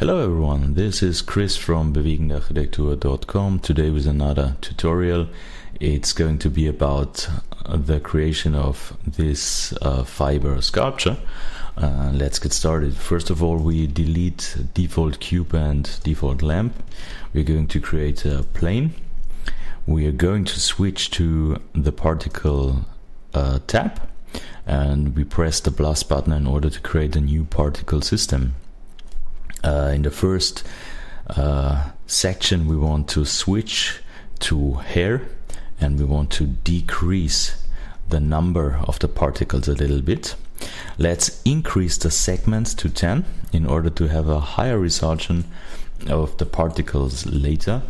Hello everyone, this is Chris from bewegendearchitektur.com. Today with another tutorial. It's going to be about the creation of this uh, fiber sculpture. Uh, let's get started. First of all, we delete default cube and default lamp. We're going to create a plane. We are going to switch to the particle uh, tab and we press the plus button in order to create a new particle system. Uh, in the first uh, section, we want to switch to hair and we want to decrease the number of the particles a little bit. Let's increase the segments to 10 in order to have a higher resolution of the particles later.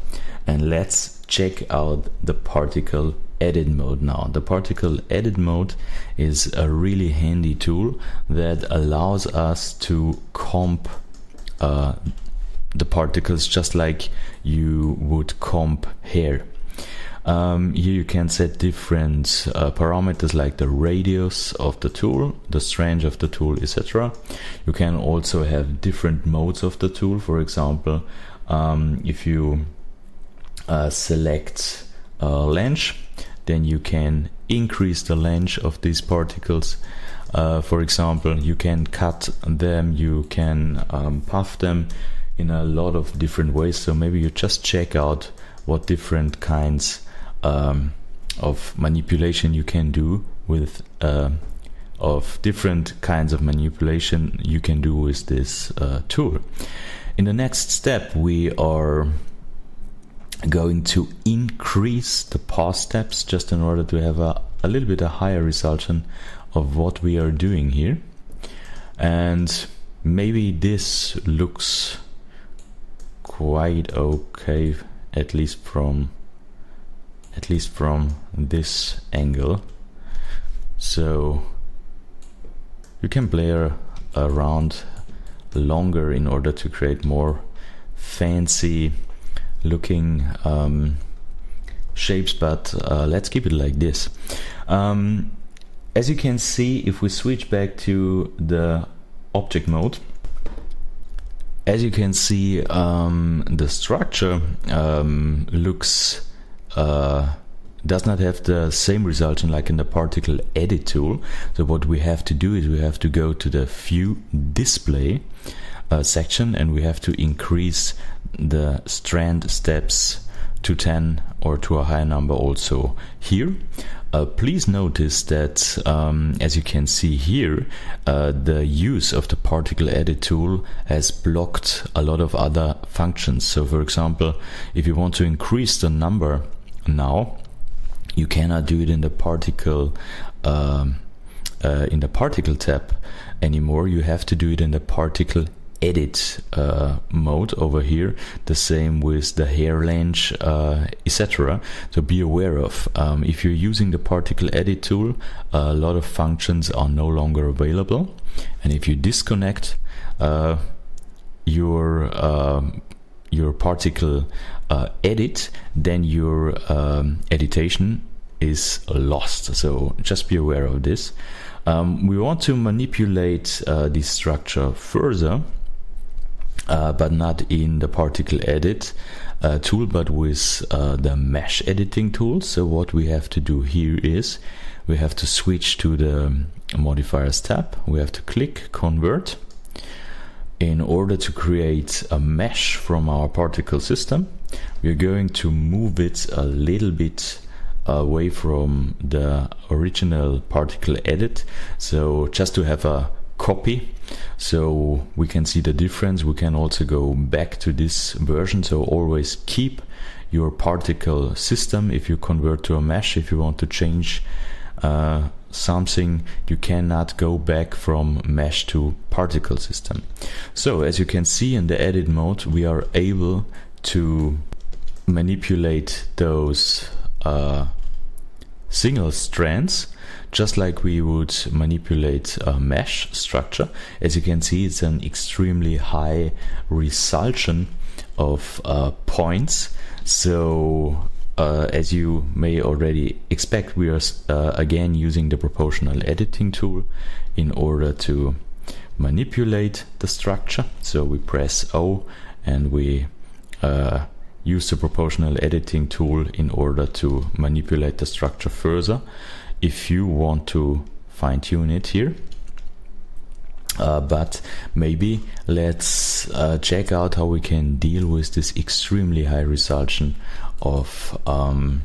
And let's check out the particle edit mode now. The particle edit mode is a really handy tool that allows us to comb uh, the particles just like you would comb hair. Um, here you can set different uh, parameters like the radius of the tool, the strength of the tool, etc. You can also have different modes of the tool. For example, um, if you uh, select uh, length, then you can increase the length of these particles uh, for example, you can cut them, you can um, puff them in a lot of different ways. So maybe you just check out what different kinds um, of manipulation you can do with uh, of different kinds of manipulation you can do with this uh, tool. In the next step, we are going to increase the path steps just in order to have a, a little bit a higher resolution of what we are doing here. And maybe this looks quite okay at least from at least from this angle. So you can play around longer in order to create more fancy looking um, shapes but uh, let's keep it like this. Um, as you can see, if we switch back to the object mode, as you can see, um, the structure um, looks uh, does not have the same result like in the particle edit tool. So what we have to do is we have to go to the view display uh, section and we have to increase the strand steps to 10 or to a higher number also here. Uh, please notice that um, as you can see here uh, the use of the particle edit tool has blocked a lot of other functions. So for example if you want to increase the number now you cannot do it in the particle um, uh, in the particle tab anymore. You have to do it in the particle edit uh, mode over here the same with the hair length uh, etc so be aware of um, if you're using the particle edit tool a lot of functions are no longer available. And if you disconnect uh, your um, your particle uh, edit then your um, editation is lost. So just be aware of this. Um, we want to manipulate uh, this structure further uh, but not in the particle edit uh, tool, but with uh, the mesh editing tool. So what we have to do here is we have to switch to the modifiers tab. We have to click convert in order to create a mesh from our particle system. We're going to move it a little bit away from the original particle edit. So just to have a copy so we can see the difference. We can also go back to this version. So always keep your particle system. If you convert to a mesh if you want to change uh, something you cannot go back from mesh to particle system. So as you can see in the edit mode we are able to manipulate those uh, single strands just like we would manipulate a mesh structure. As you can see, it's an extremely high resolution of uh, points. So uh, as you may already expect, we are uh, again using the proportional editing tool in order to manipulate the structure. So we press O and we uh, use the proportional editing tool in order to manipulate the structure further. If you want to fine tune it here, uh, but maybe let's uh, check out how we can deal with this extremely high resolution of um,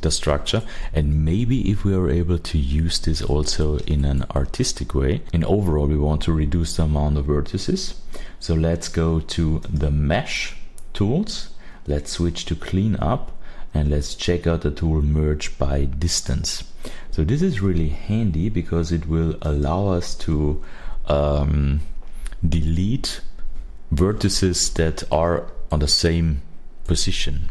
the structure. And maybe if we are able to use this also in an artistic way and overall we want to reduce the amount of vertices. So let's go to the mesh tools. Let's switch to clean up and let's check out the tool merge by distance so this is really handy because it will allow us to um, delete vertices that are on the same position.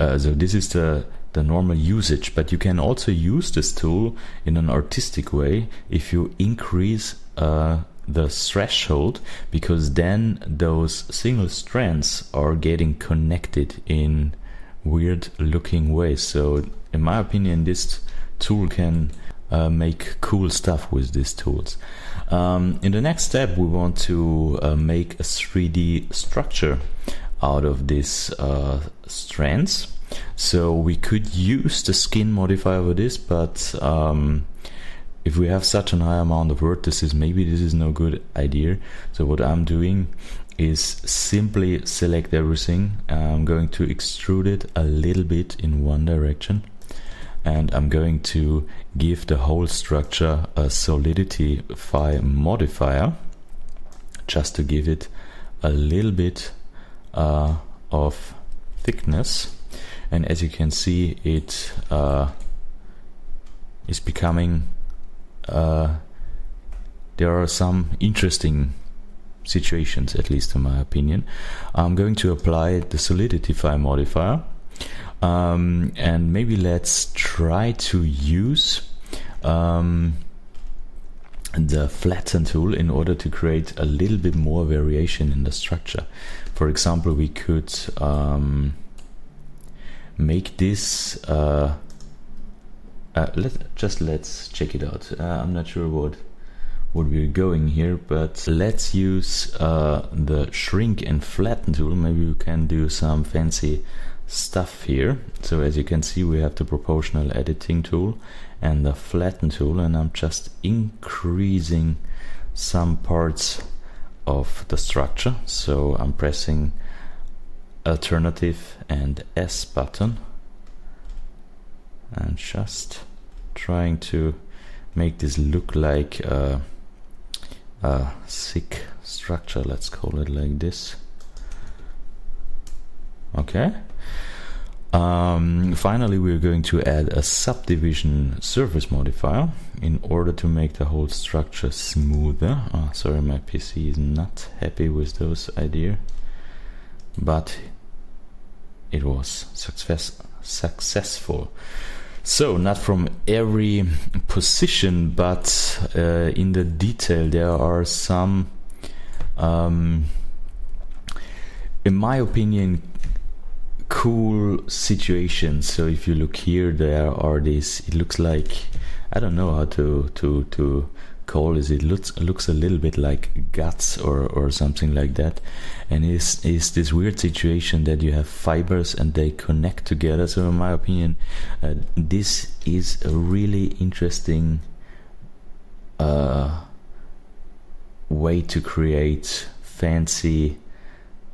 Uh, so this is the the normal usage, but you can also use this tool in an artistic way if you increase uh, the threshold, because then those single strands are getting connected in weird looking ways. So, in my opinion, this tool can uh, make cool stuff with these tools. Um, in the next step, we want to uh, make a 3D structure out of these uh, strands. So we could use the skin modifier for this, but um, if we have such a high amount of vertices, maybe this is no good idea. So what I'm doing is simply select everything. I'm going to extrude it a little bit in one direction and I'm going to give the whole structure a solidity phi modifier just to give it a little bit uh, of thickness and as you can see it uh, is becoming uh, there are some interesting situations at least in my opinion I'm going to apply the solidify modifier um, and maybe let's try to use um, the flatten tool in order to create a little bit more variation in the structure. For example, we could um, make this. Uh, uh, let just let's check it out. Uh, I'm not sure what what we're going here, but let's use uh, the shrink and flatten tool. Maybe we can do some fancy stuff here. So as you can see, we have the proportional editing tool and the flatten tool, and I'm just increasing some parts of the structure. So I'm pressing alternative and S button and just trying to make this look like a, a sick structure let's call it like this okay um, finally, we're going to add a subdivision surface modifier in order to make the whole structure smoother. Oh, sorry, my PC is not happy with those idea, but it was success successful. So, not from every position, but uh, in the detail, there are some, um, in my opinion, cool situations. So if you look here, there are these. It looks like I don't know how to to to call this. It looks looks a little bit like guts or or something like that. And is is this weird situation that you have fibers and they connect together. So in my opinion, uh, this is a really interesting. Uh, way to create fancy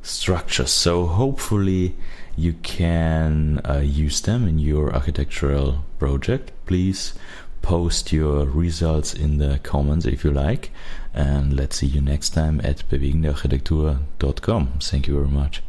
structures. So hopefully you can uh, use them in your architectural project. Please post your results in the comments if you like. And let's see you next time at bewegendearchitektur.com. Thank you very much.